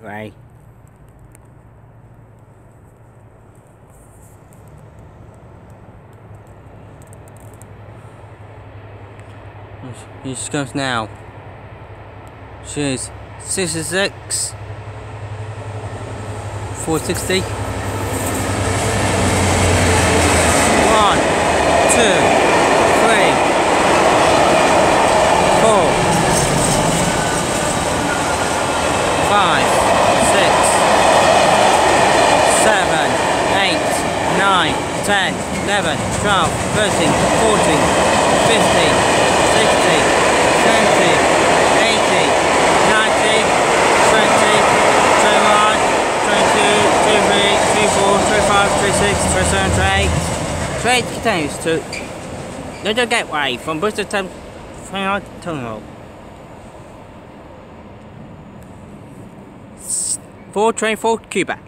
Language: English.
gateway. Here she comes now. She's 66, 460. One, two, three, four, five, 10, 11, 12, 13, 14, 15, 16, 17, 18, 19, 20, 21, 22, 23, 24, 25, 26, 27, 28. Trade continues to Little Gateway from Bristol Thames Tunnel. Four train for Cuba.